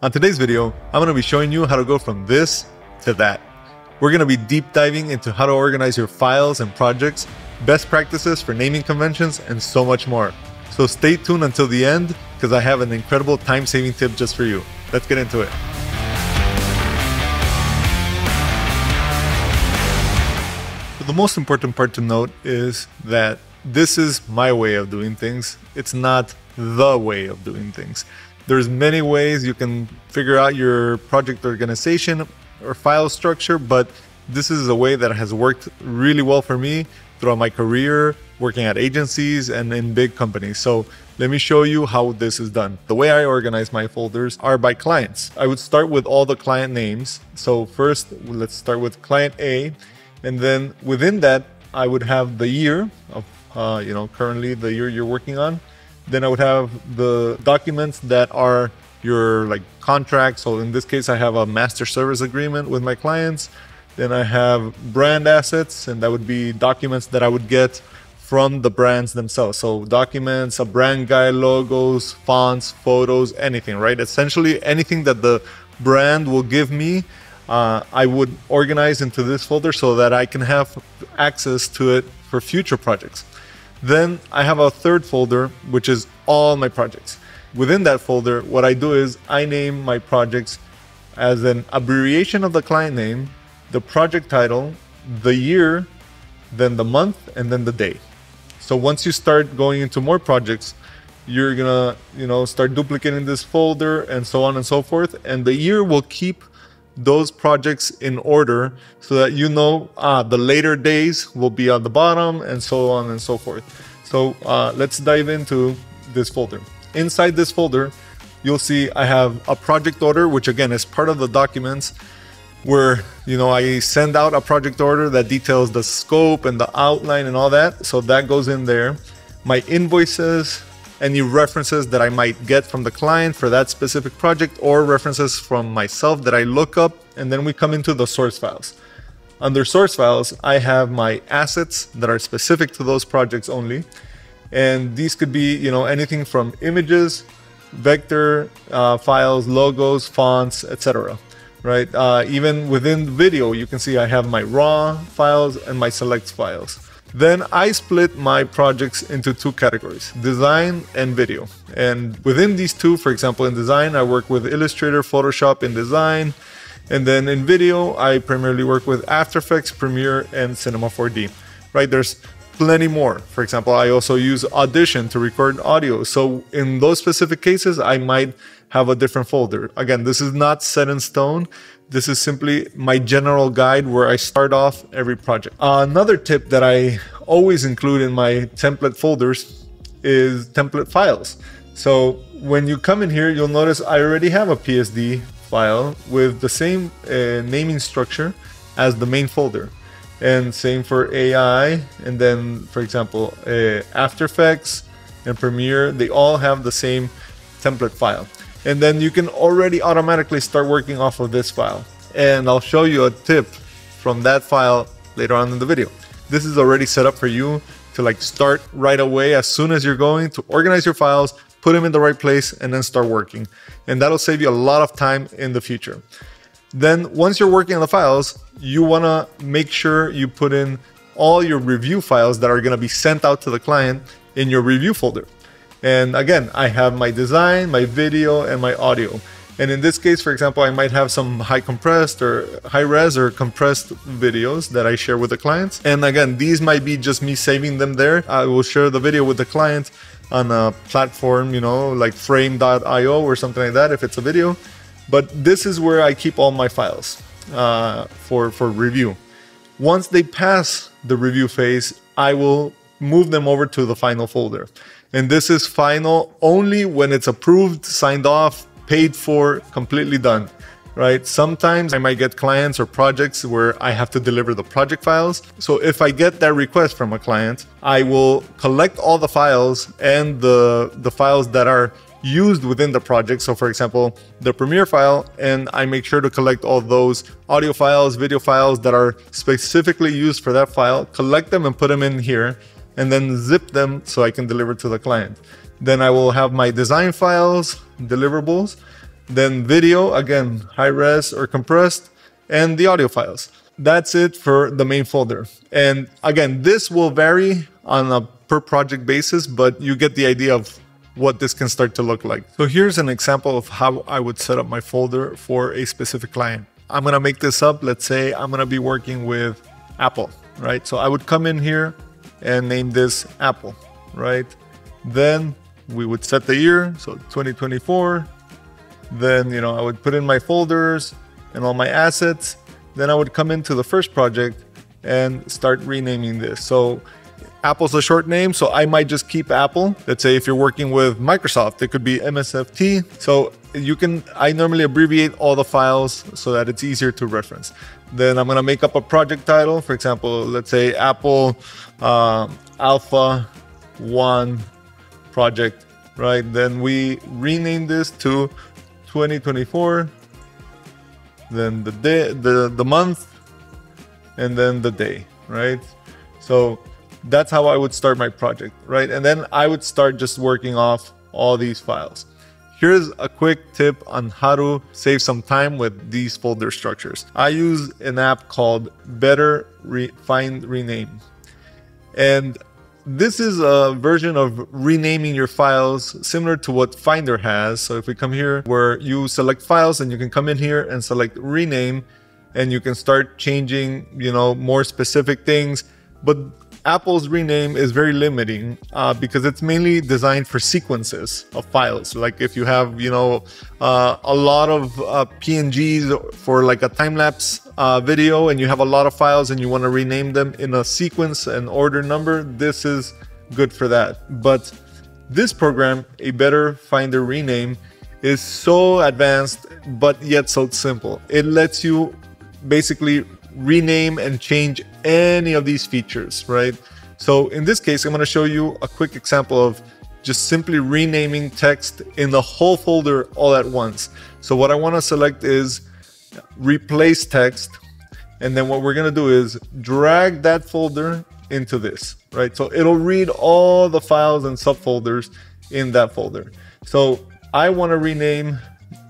On today's video, I'm going to be showing you how to go from this to that. We're going to be deep diving into how to organize your files and projects, best practices for naming conventions, and so much more. So stay tuned until the end because I have an incredible time saving tip just for you. Let's get into it. the most important part to note is that this is my way of doing things. It's not the way of doing things. There's many ways you can figure out your project organization or file structure, but this is a way that has worked really well for me throughout my career working at agencies and in big companies. So let me show you how this is done. The way I organize my folders are by clients. I would start with all the client names. So first, let's start with client A. And then within that, I would have the year of, uh, you know, currently the year you're working on. Then I would have the documents that are your like contract. So in this case, I have a master service agreement with my clients. Then I have brand assets, and that would be documents that I would get from the brands themselves. So documents, a brand guide, logos, fonts, photos, anything, right? Essentially anything that the brand will give me, uh, I would organize into this folder so that I can have access to it for future projects. Then I have a third folder, which is all my projects. Within that folder, what I do is I name my projects as an abbreviation of the client name, the project title, the year, then the month, and then the day. So once you start going into more projects, you're gonna, you know, start duplicating this folder and so on and so forth. And the year will keep those projects in order so that you know uh, the later days will be at the bottom and so on and so forth. So uh, let's dive into this folder. Inside this folder, you'll see I have a project order, which again is part of the documents where you know I send out a project order that details the scope and the outline and all that. So that goes in there. My invoices, any references that I might get from the client for that specific project or references from myself that I look up. And then we come into the source files. Under source files, I have my assets that are specific to those projects only. And these could be, you know, anything from images, vector uh, files, logos, fonts, etc. Right? Uh, even within video, you can see I have my raw files and my select files. Then I split my projects into two categories, design and video. And within these two, for example, InDesign, I work with Illustrator, Photoshop in design. And then in video, I primarily work with After Effects, Premiere, and Cinema 4D. Right? There's plenty more. For example, I also use Audition to record audio. So in those specific cases, I might have a different folder. Again, this is not set in stone. This is simply my general guide where I start off every project. Another tip that I always include in my template folders is template files. So when you come in here, you'll notice I already have a PSD file with the same uh, naming structure as the main folder. And same for AI. And then, for example, uh, After Effects and Premiere, they all have the same template file and then you can already automatically start working off of this file. And I'll show you a tip from that file later on in the video. This is already set up for you to like start right away as soon as you're going to organize your files, put them in the right place, and then start working. And that'll save you a lot of time in the future. Then once you're working on the files, you wanna make sure you put in all your review files that are gonna be sent out to the client in your review folder. And again, I have my design, my video, and my audio. And in this case, for example, I might have some high compressed or high res or compressed videos that I share with the clients. And again, these might be just me saving them there. I will share the video with the client on a platform, you know, like frame.io or something like that if it's a video. But this is where I keep all my files uh, for, for review. Once they pass the review phase, I will move them over to the final folder. And this is final only when it's approved, signed off, paid for, completely done. Right? Sometimes I might get clients or projects where I have to deliver the project files. So if I get that request from a client, I will collect all the files and the the files that are used within the project. So for example, the Premiere file, and I make sure to collect all those audio files, video files that are specifically used for that file, collect them and put them in here and then zip them so I can deliver to the client. Then I will have my design files, deliverables, then video, again, high res or compressed, and the audio files. That's it for the main folder. And again, this will vary on a per project basis, but you get the idea of what this can start to look like. So here's an example of how I would set up my folder for a specific client. I'm gonna make this up. Let's say I'm gonna be working with Apple, right? So I would come in here and name this Apple, right? Then we would set the year, so 2024. Then, you know, I would put in my folders and all my assets. Then I would come into the first project and start renaming this. So Apple's a short name, so I might just keep Apple. Let's say if you're working with Microsoft, it could be MSFT. So you can, I normally abbreviate all the files so that it's easier to reference. Then I'm gonna make up a project title. For example, let's say Apple uh, Alpha 1 project, right? Then we rename this to 2024, then the day, the, the month, and then the day, right? So that's how I would start my project, right? And then I would start just working off all these files. Here's a quick tip on how to save some time with these folder structures. I use an app called Better Re Find Rename. And this is a version of renaming your files similar to what Finder has. So if we come here where you select files and you can come in here and select rename and you can start changing, you know, more specific things. But Apple's rename is very limiting uh, because it's mainly designed for sequences of files. Like if you have, you know, uh, a lot of uh, PNGs for like a time lapse uh, video and you have a lot of files and you want to rename them in a sequence and order number, this is good for that. But this program, a better finder rename, is so advanced but yet so simple. It lets you basically rename and change any of these features, right? So in this case, I'm going to show you a quick example of just simply renaming text in the whole folder all at once. So what I want to select is replace text. And then what we're going to do is drag that folder into this, right? So it'll read all the files and subfolders in that folder. So I want to rename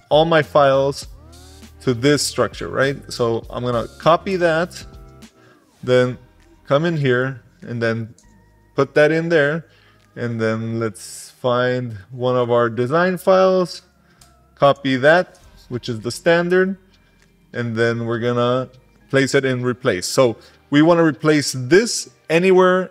all my files to this structure, right? So I'm gonna copy that, then come in here and then put that in there. And then let's find one of our design files, copy that, which is the standard. And then we're gonna place it in replace. So we wanna replace this anywhere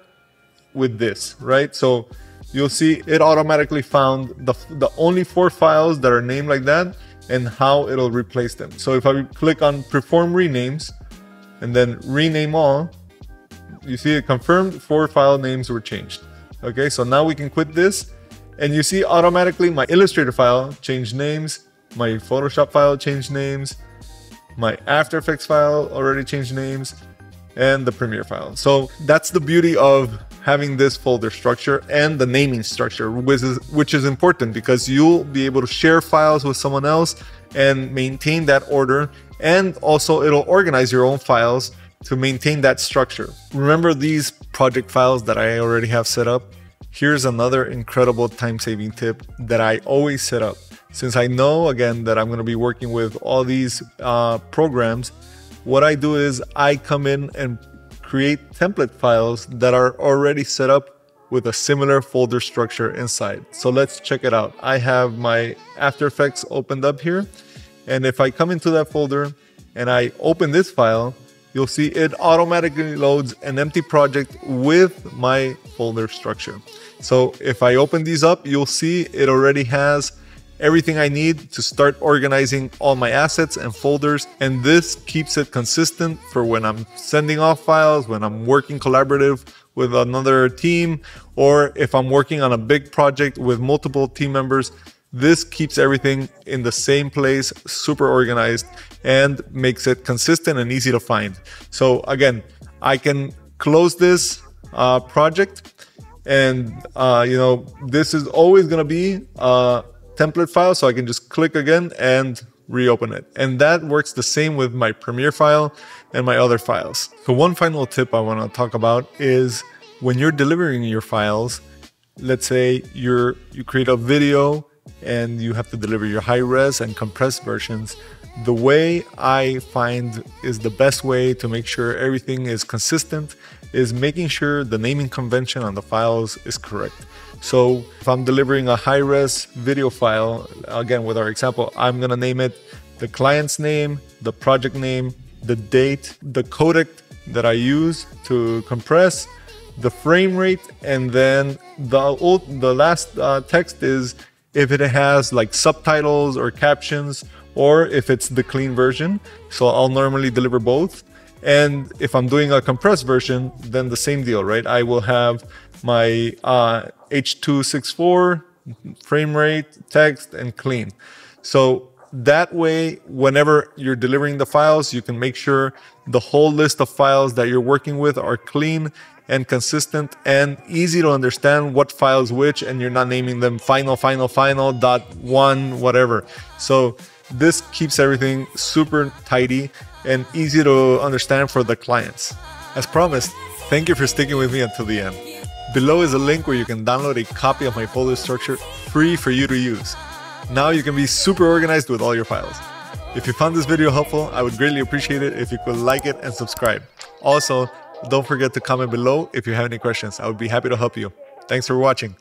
with this, right? So you'll see it automatically found the, the only four files that are named like that and how it'll replace them. So if I click on perform renames and then rename all, you see it confirmed four file names were changed. Okay, so now we can quit this and you see automatically my Illustrator file changed names, my Photoshop file changed names, my After Effects file already changed names, and the Premiere file. So that's the beauty of having this folder structure and the naming structure, which is, which is important because you'll be able to share files with someone else and maintain that order. And also it'll organize your own files to maintain that structure. Remember these project files that I already have set up? Here's another incredible time saving tip that I always set up. Since I know again that I'm going to be working with all these uh, programs, what I do is I come in and create template files that are already set up with a similar folder structure inside. So let's check it out. I have my After Effects opened up here. And if I come into that folder and I open this file, you'll see it automatically loads an empty project with my folder structure. So if I open these up, you'll see it already has everything I need to start organizing all my assets and folders. And this keeps it consistent for when I'm sending off files, when I'm working collaborative with another team, or if I'm working on a big project with multiple team members. This keeps everything in the same place, super organized, and makes it consistent and easy to find. So again, I can close this uh, project and uh, you know this is always going to be a template file. So I can just click again and reopen it. And that works the same with my Premiere file and my other files. So one final tip I want to talk about is when you're delivering your files, let's say you're you create a video and you have to deliver your high res and compressed versions, the way I find is the best way to make sure everything is consistent is making sure the naming convention on the files is correct. So if I'm delivering a high res video file, again, with our example, I'm to name it the client's name, the project name, the date, the codec that I use to compress, the frame rate, and then the old, the last uh, text is if it has like subtitles or captions, or if it's the clean version. So I'll normally deliver both. And if I'm doing a compressed version, then the same deal, right? I will have my uh, H264 frame rate, text, and clean. So that way, whenever you're delivering the files, you can make sure the whole list of files that you're working with are clean and consistent and easy to understand what files which, and you're not naming them final, final, final, dot one, whatever. So this keeps everything super tidy and easy to understand for the clients. As promised, thank you for sticking with me until the end. Below is a link where you can download a copy of my folder structure free for you to use. Now you can be super organized with all your files. If you found this video helpful, I would greatly appreciate it if you could like it and subscribe. Also, don't forget to comment below if you have any questions. I would be happy to help you. Thanks for watching.